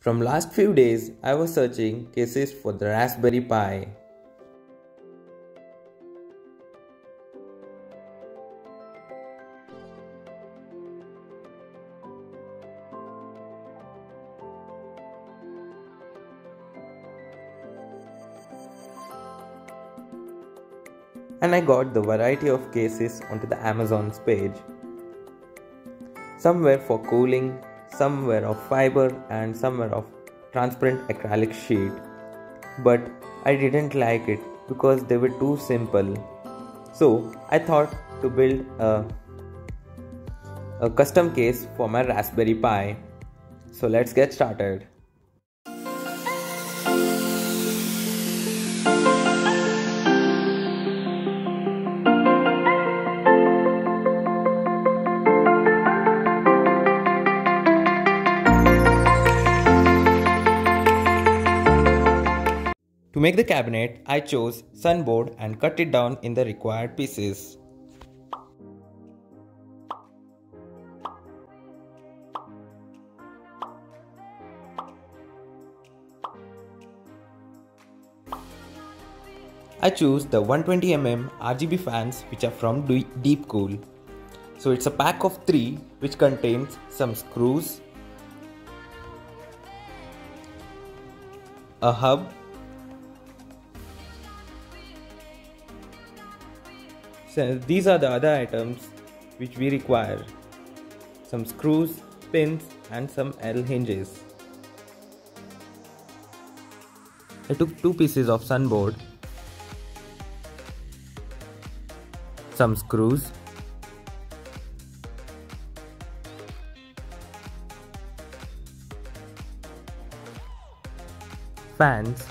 From last few days, I was searching cases for the Raspberry Pi. And I got the variety of cases onto the Amazon's page. Some were for cooling, some were of fiber and some were of transparent acrylic sheet. But I didn't like it because they were too simple. So I thought to build a, a custom case for my Raspberry Pi. So let's get started. To make the cabinet, I chose sunboard and cut it down in the required pieces. I choose the 120mm RGB fans which are from Deepcool. So it's a pack of 3 which contains some screws, a hub These are the other items which we require. Some screws, pins and some L hinges. I took two pieces of sunboard, some screws, fans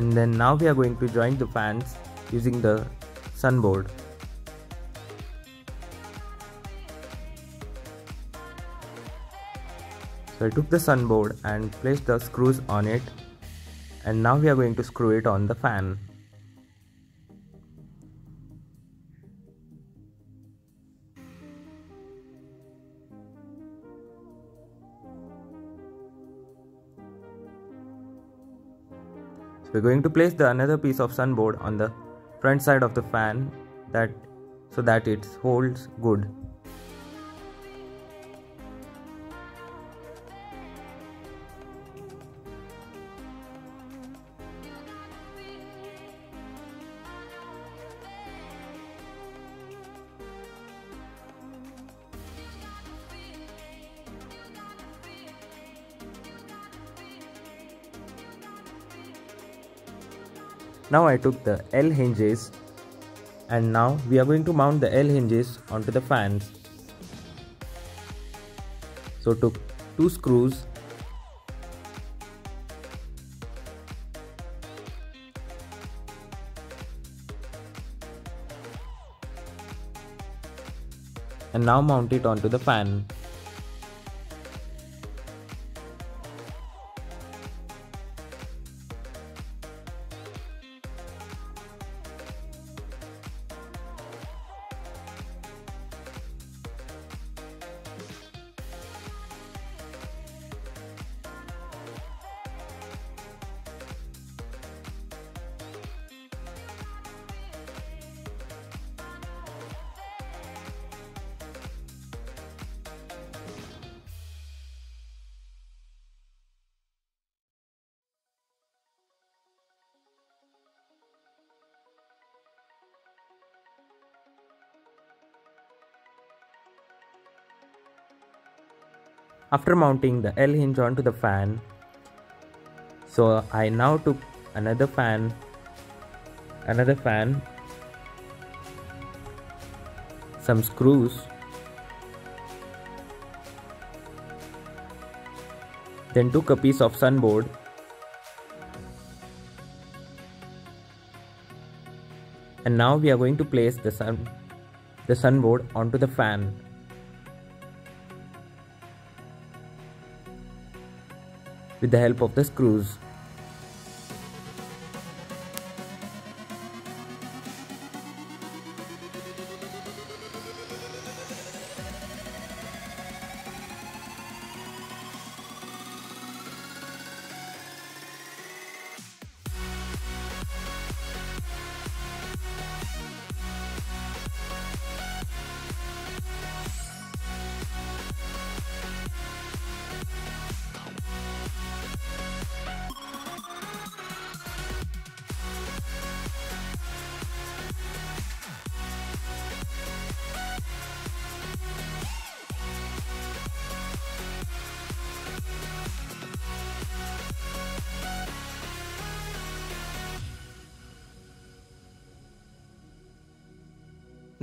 and then now we are going to join the fans using the sunboard. So I took the sunboard and placed the screws on it and now we are going to screw it on the fan. We're going to place the another piece of sunboard on the front side of the fan that so that it holds good Now I took the L hinges and now we are going to mount the L hinges onto the fans. So took two screws and now mount it onto the fan. After mounting the L hinge onto the fan, so I now took another fan, another fan, some screws, then took a piece of sunboard. And now we are going to place the sun the sunboard onto the fan with the help of the screws.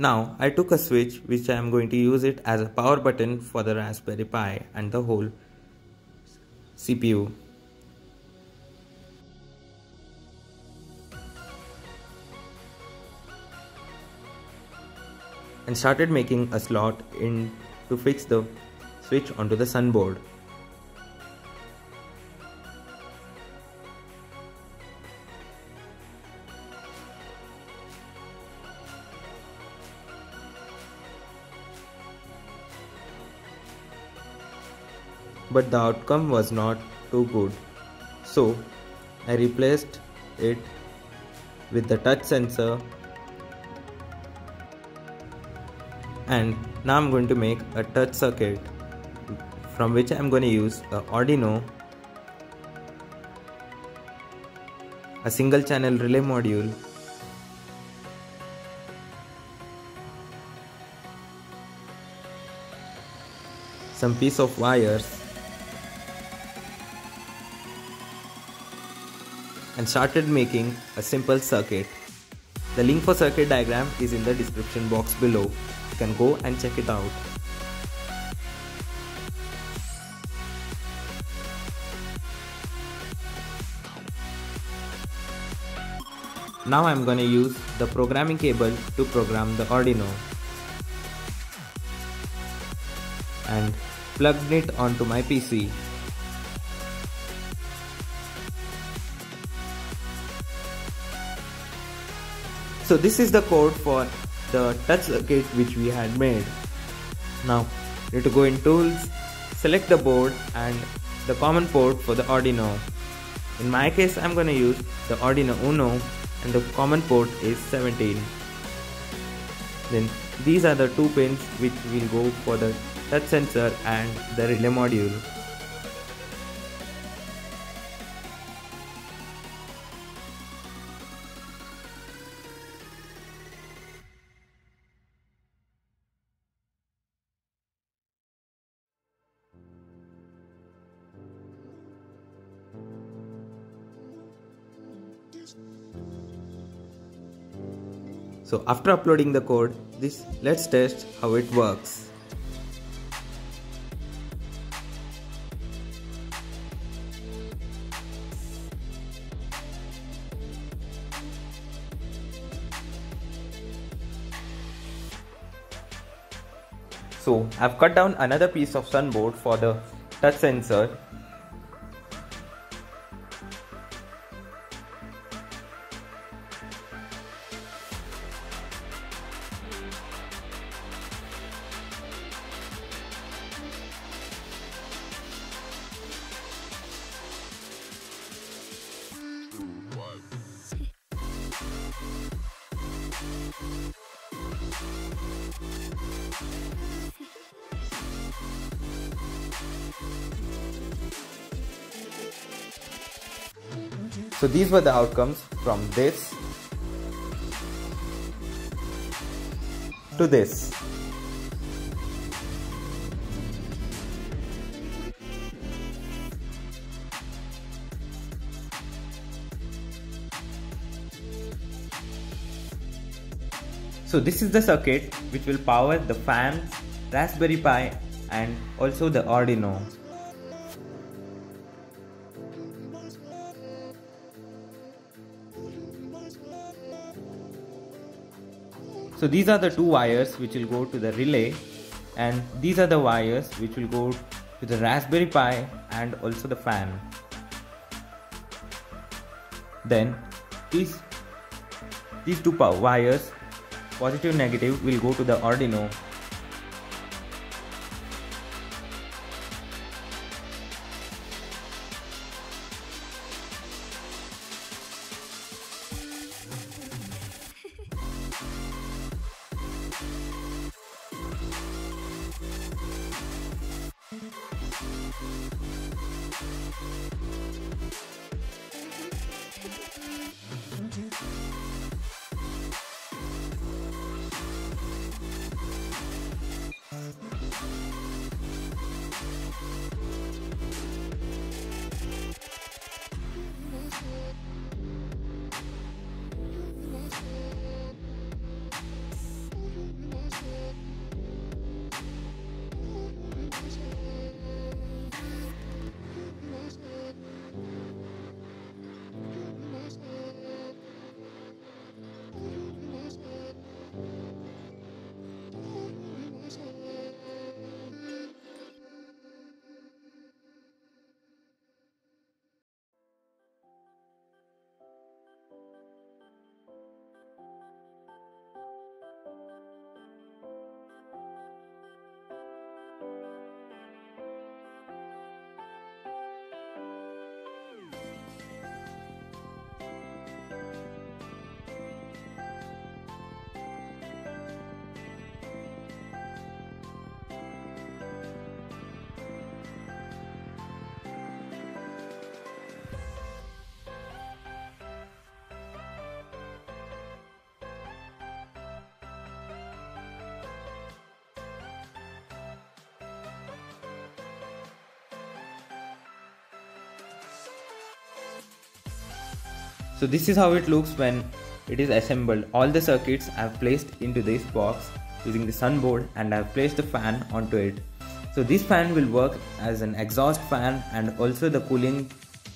Now I took a switch which I am going to use it as a power button for the Raspberry Pi and the whole CPU. And started making a slot in to fix the switch onto the sunboard. But the outcome was not too good. So I replaced it with the touch sensor and now I'm going to make a touch circuit from which I'm going to use a Arduino a single channel relay module some piece of wires and started making a simple circuit. The link for circuit diagram is in the description box below. You can go and check it out. Now I'm gonna use the programming cable to program the Arduino and plugged it onto my PC. So this is the code for the touch circuit which we had made. Now need to go in tools, select the board and the common port for the Arduino. In my case I'm gonna use the Arduino Uno and the common port is 17. Then these are the two pins which will go for the touch sensor and the relay module. So after uploading the code, this let's test how it works. So I've cut down another piece of sunboard for the touch sensor So these were the outcomes from this to this. So this is the circuit which will power the fans, Raspberry Pi and also the Arduino. So these are the two wires which will go to the relay and these are the wires which will go to the Raspberry Pi and also the fan. Then these, these two wires positive negative will go to the Arduino So this is how it looks when it is assembled. All the circuits I have placed into this box using the sunboard and I have placed the fan onto it. So this fan will work as an exhaust fan and also the cooling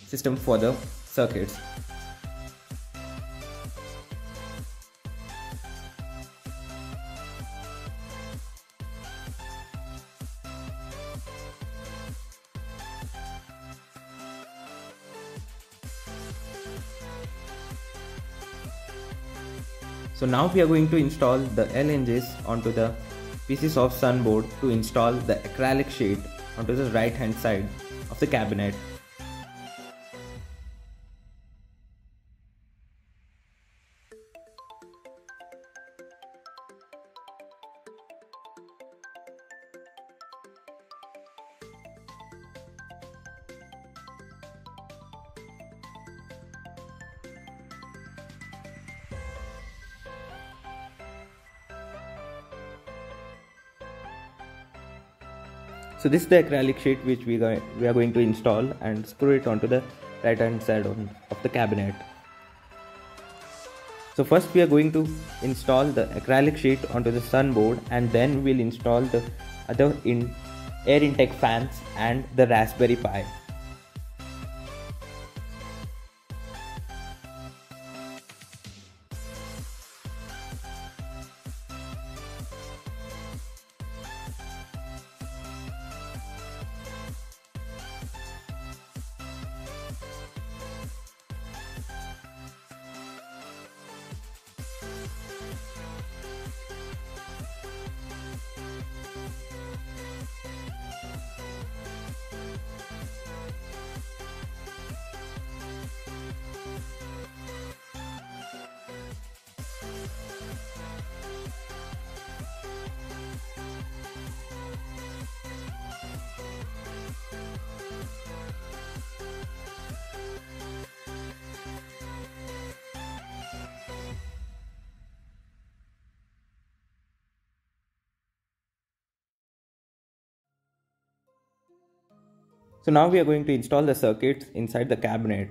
system for the circuits. So now we are going to install the L hinges onto the pieces of sunboard to install the acrylic sheet onto the right hand side of the cabinet. So this is the acrylic sheet which we, we are going to install and screw it onto the right hand side on, of the cabinet. So first we are going to install the acrylic sheet onto the sun board and then we'll install the other in air intake fans and the Raspberry Pi. So now we are going to install the circuits inside the cabinet.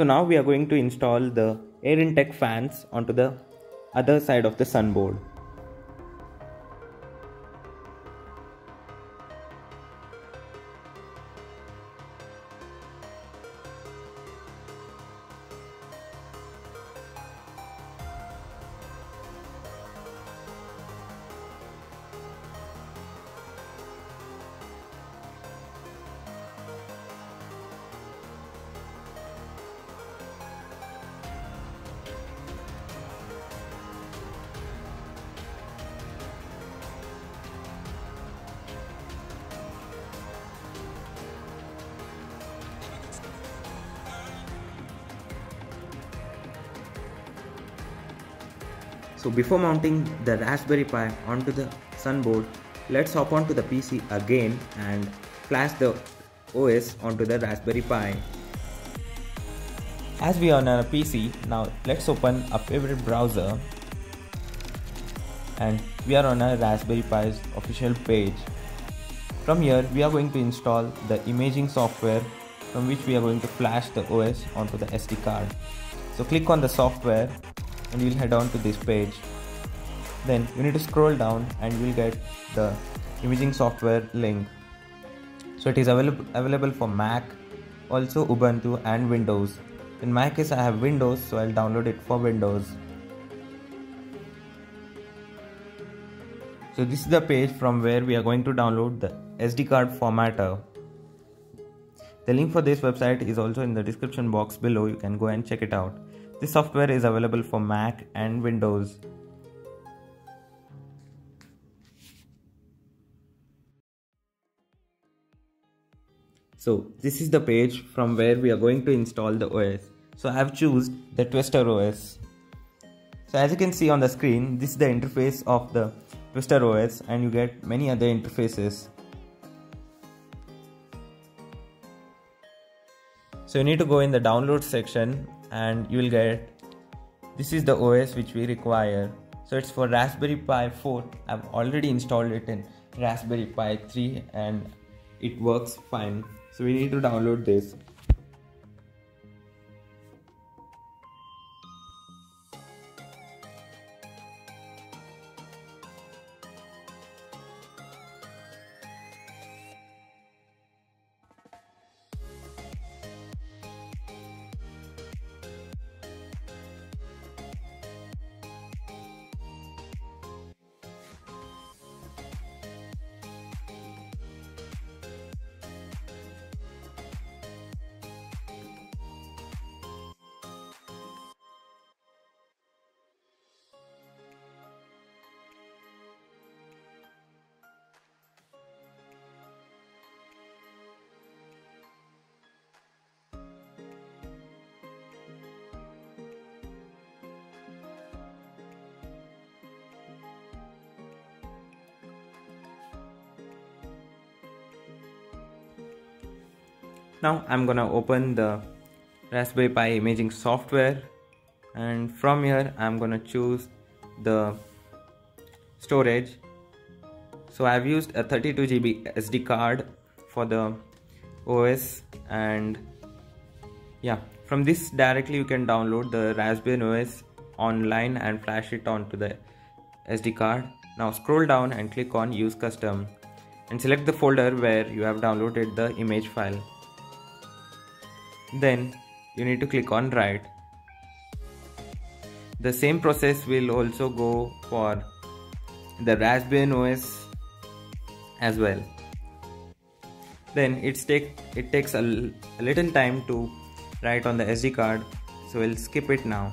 So now we are going to install the air intake fans onto the other side of the sunboard. So before mounting the Raspberry Pi onto the sunboard, let's hop onto the PC again and flash the OS onto the Raspberry Pi. As we are on a PC, now let's open a favorite browser and we are on a Raspberry Pi's official page. From here we are going to install the imaging software from which we are going to flash the OS onto the SD card. So click on the software and you'll head on to this page. Then you need to scroll down and you will get the imaging software link. So it is available available for Mac, also Ubuntu and Windows. In my case I have Windows so I'll download it for Windows. So this is the page from where we are going to download the SD card formatter. The link for this website is also in the description box below. You can go and check it out. This software is available for Mac and Windows. So this is the page from where we are going to install the OS. So I have chosen the Twister OS. So as you can see on the screen, this is the interface of the Twister OS and you get many other interfaces. So you need to go in the download section and you will get this is the OS which we require. So it's for Raspberry Pi 4. I've already installed it in Raspberry Pi 3 and it works fine so we need to download this now I'm gonna open the Raspberry Pi imaging software. And from here I'm gonna choose the storage. So I've used a 32 GB SD card for the OS and yeah from this directly you can download the Raspberry OS online and flash it onto the SD card. Now scroll down and click on use custom and select the folder where you have downloaded the image file then you need to click on write. The same process will also go for the raspberry os as well. Then it's take it takes a, a little time to write on the sd card so we'll skip it now.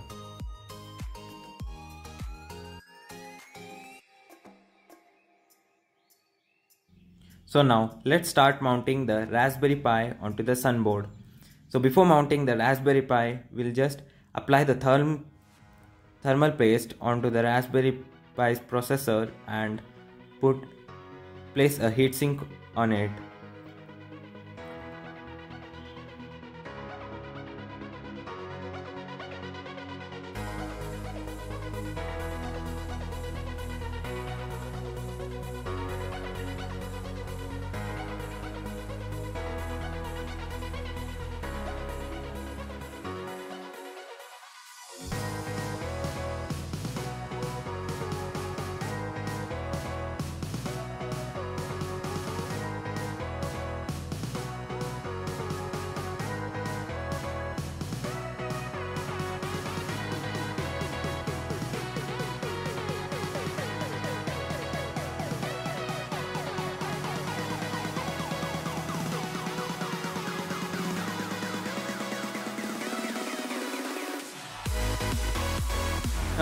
So now let's start mounting the Raspberry Pi onto the Sunboard. So before mounting the Raspberry Pi, we'll just apply the therm thermal paste onto the Raspberry Pi's processor and put place a heatsink on it.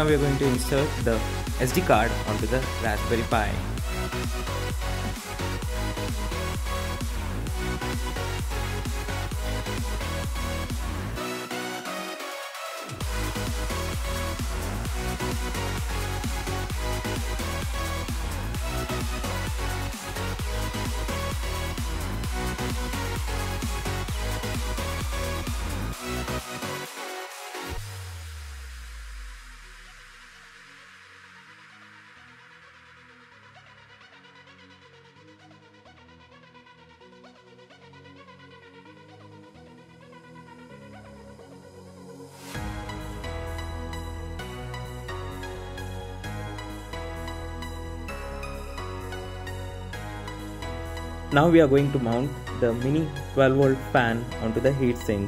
Now we are going to insert the SD card onto the Raspberry Pi. Now we are going to mount the mini 12 volt fan onto the heatsink.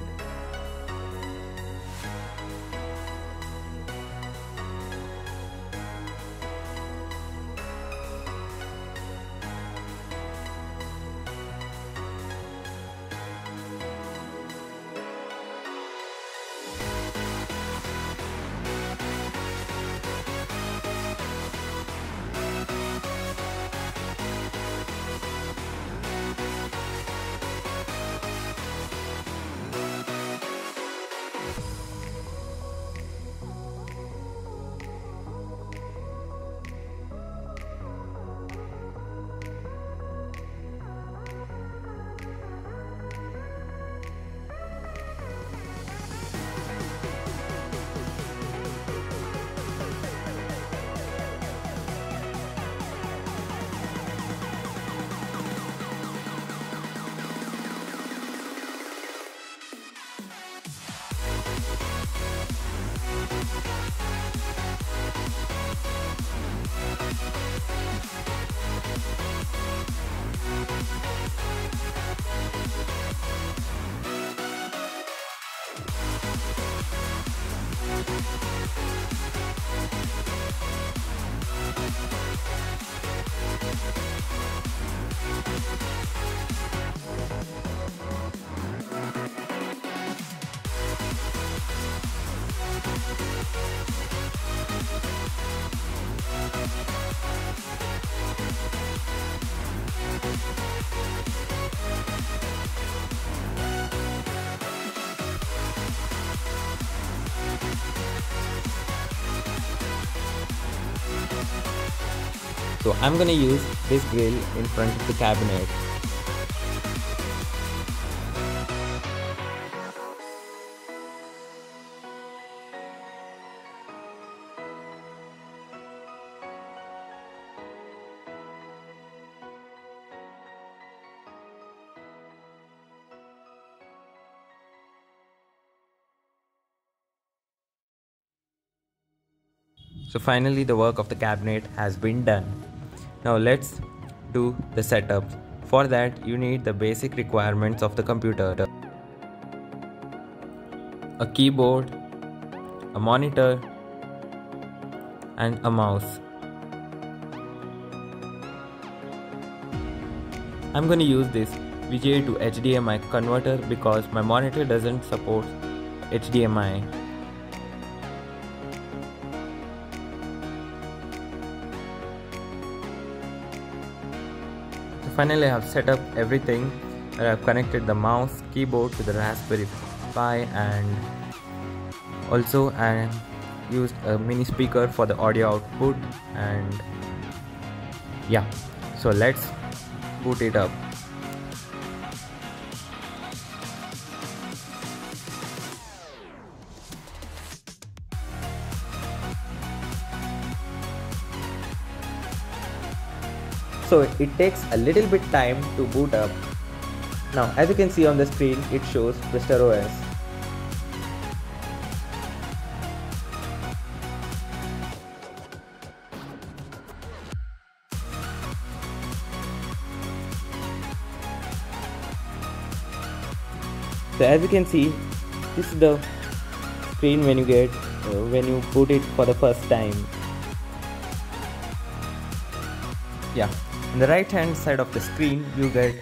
I'm gonna use this grill in front of the cabinet. So finally the work of the cabinet has been done. Now let's do the setup. For that you need the basic requirements of the computer. A keyboard, a monitor and a mouse. I'm going to use this VGA to HDMI converter because my monitor doesn't support HDMI finally I have set up everything I have connected the mouse keyboard to the Raspberry Pi and also I used a mini speaker for the audio output and yeah. So let's boot it up so it takes a little bit time to boot up. Now as you can see on the screen it shows Twister OS. So as you can see this is the screen when you get uh, when you boot it for the first time. Yeah in the right hand side of the screen you get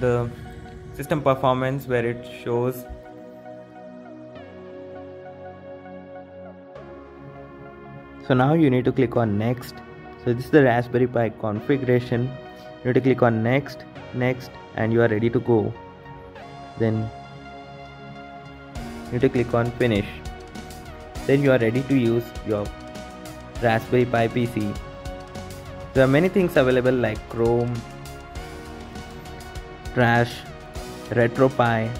the system performance where it shows so now you need to click on next. So this is the raspberry pi configuration. You need to click on next next and you are ready to go. Then you need to click on finish. Then you are ready to use your raspberry pi pc there are many things available like Chrome, Trash, RetroPie,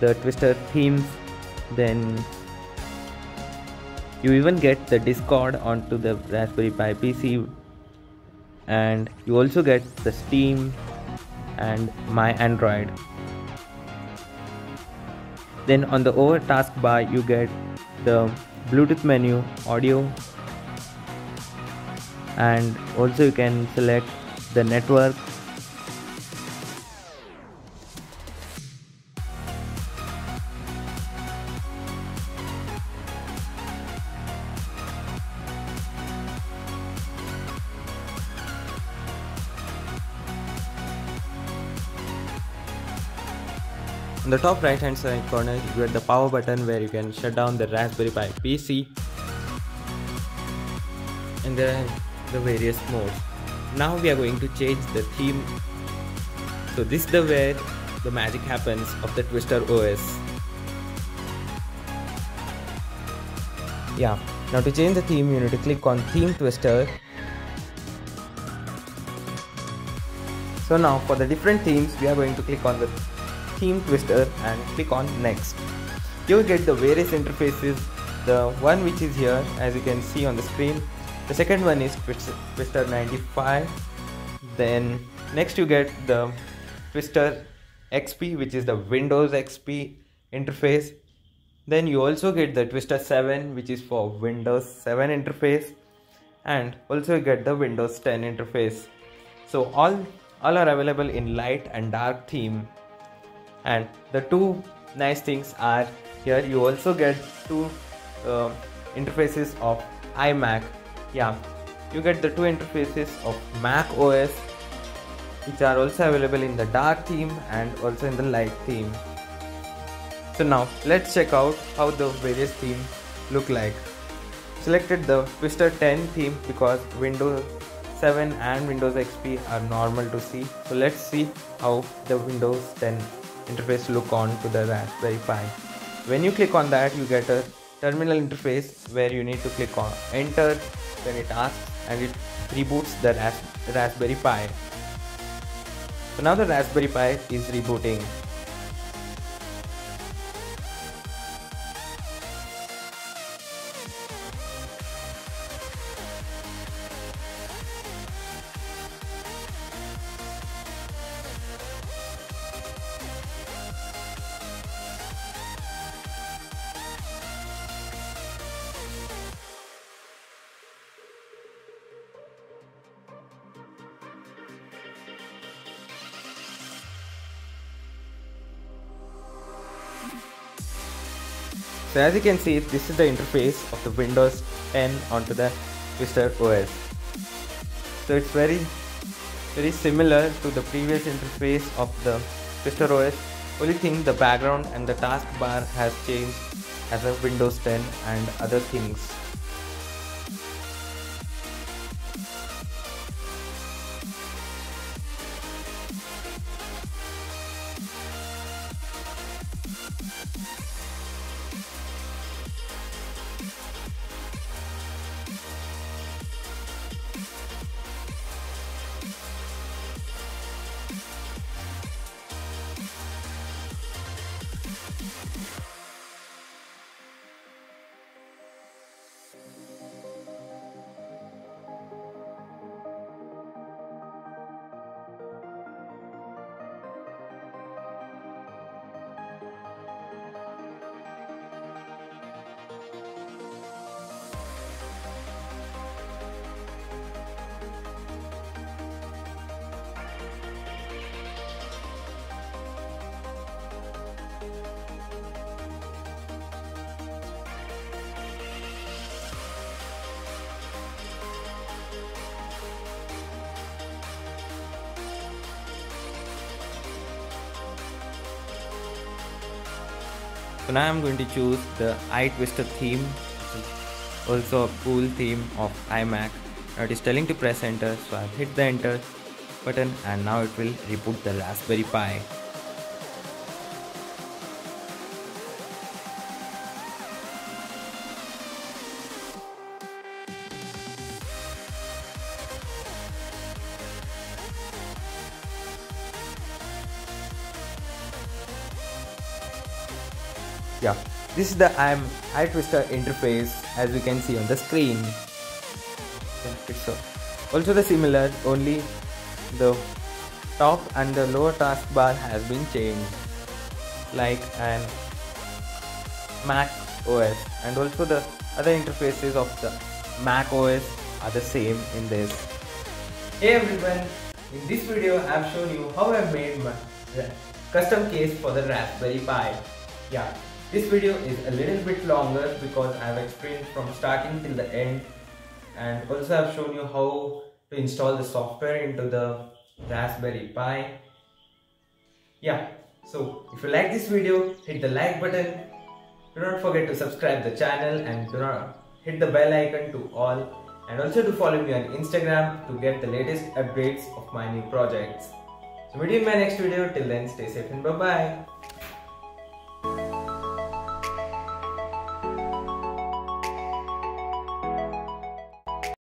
the Twister themes, then you even get the Discord onto the Raspberry Pi PC and you also get the Steam and My Android. Then on the over taskbar you get the Bluetooth menu, audio, and also you can select the network. On the top right hand side corner you get the power button where you can shut down the Raspberry Pi PC and there the various modes. Now we are going to change the theme. So this is the where the magic happens of the Twister OS. Yeah, now to change the theme you need to click on theme twister. So now for the different themes we are going to click on the theme twister and click on next. You will get the various interfaces. The one which is here as you can see on the screen. The second one is Twister 95. Then next you get the Twister XP which is the Windows XP interface. Then you also get the Twister 7 which is for Windows 7 interface and also get the Windows 10 interface. So all all are available in light and dark theme and the two nice things are here you also get two uh, interfaces of iMac yeah. You get the two interfaces of Mac OS which are also available in the dark theme and also in the light theme. So now let's check out how the various themes look like. Selected the Twister 10 theme because Windows 7 and Windows XP are normal to see. So let's see how the Windows 10 interface look on to the Raspberry Pi. When you click on that you get a terminal interface where you need to click on enter then it asks and it reboots the Ras Raspberry Pi. So now the Raspberry Pi is rebooting. So as you can see, this is the interface of the Windows 10 onto the Twister OS. So it's very, very similar to the previous interface of the Twister OS. Only thing the background and the taskbar has changed as a Windows 10 and other things. So now I'm going to choose the iTwister theme, also a cool theme of iMac. Now it is telling to press enter, so I've hit the enter button and now it will reboot the Raspberry Pi. This is the I'm iTwister interface as you can see on the screen. Also the similar only the top and the lower taskbar has been changed. Like an Mac OS and also the other interfaces of the Mac OS are the same in this. Hey everyone, in this video I have shown you how I made my custom case for the Raspberry Pi. Yeah, this video is a little bit longer because I have explained from starting till the end and also I have shown you how to install the software into the Raspberry Pi. Yeah, So if you like this video, hit the like button. Do not forget to subscribe the channel and do not hit the bell icon to all and also to follow me on Instagram to get the latest updates of my new projects. So meet you in my next video. Till then, stay safe and bye bye.